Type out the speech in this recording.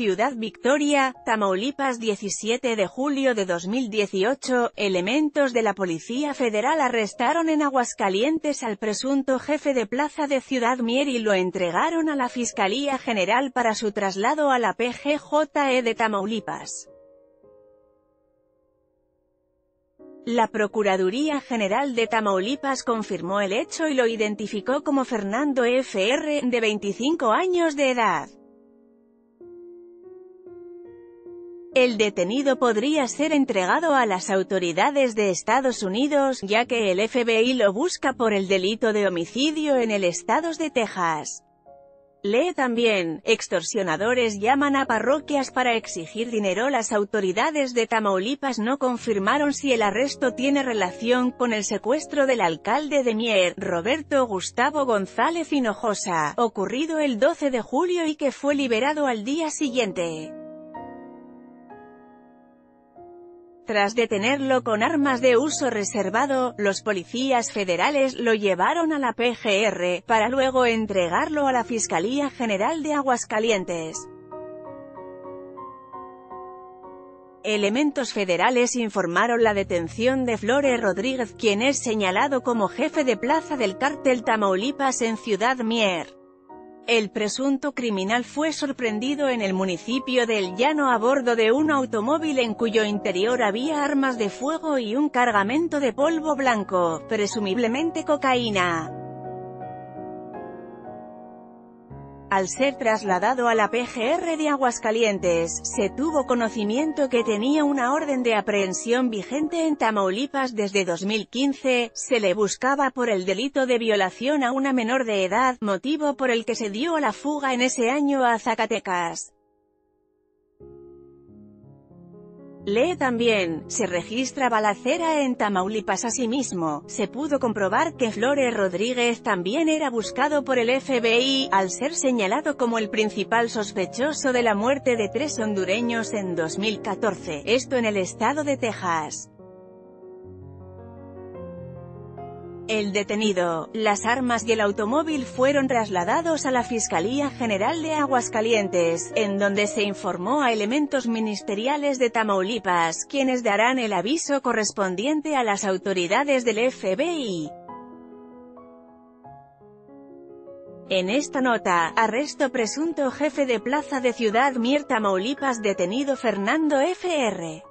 Ciudad Victoria, Tamaulipas 17 de julio de 2018, elementos de la Policía Federal arrestaron en Aguascalientes al presunto jefe de plaza de Ciudad Mier y lo entregaron a la Fiscalía General para su traslado a la PGJE de Tamaulipas. La Procuraduría General de Tamaulipas confirmó el hecho y lo identificó como Fernando F.R., de 25 años de edad. El detenido podría ser entregado a las autoridades de Estados Unidos, ya que el FBI lo busca por el delito de homicidio en el estado de Texas. Lee también, extorsionadores llaman a parroquias para exigir dinero Las autoridades de Tamaulipas no confirmaron si el arresto tiene relación con el secuestro del alcalde de Mier, Roberto Gustavo González Hinojosa, ocurrido el 12 de julio y que fue liberado al día siguiente. Tras detenerlo con armas de uso reservado, los policías federales lo llevaron a la PGR, para luego entregarlo a la Fiscalía General de Aguascalientes. Elementos federales informaron la detención de Flores Rodríguez quien es señalado como jefe de plaza del cártel Tamaulipas en Ciudad Mier. El presunto criminal fue sorprendido en el municipio del Llano a bordo de un automóvil en cuyo interior había armas de fuego y un cargamento de polvo blanco, presumiblemente cocaína. Al ser trasladado a la PGR de Aguascalientes, se tuvo conocimiento que tenía una orden de aprehensión vigente en Tamaulipas desde 2015, se le buscaba por el delito de violación a una menor de edad, motivo por el que se dio a la fuga en ese año a Zacatecas. Lee también, se registra balacera en Tamaulipas asimismo, se pudo comprobar que Flores Rodríguez también era buscado por el FBI, al ser señalado como el principal sospechoso de la muerte de tres hondureños en 2014, esto en el estado de Texas. El detenido, las armas y el automóvil fueron trasladados a la Fiscalía General de Aguascalientes, en donde se informó a elementos ministeriales de Tamaulipas, quienes darán el aviso correspondiente a las autoridades del FBI. En esta nota, arresto presunto jefe de plaza de Ciudad Mier Tamaulipas detenido Fernando F.R.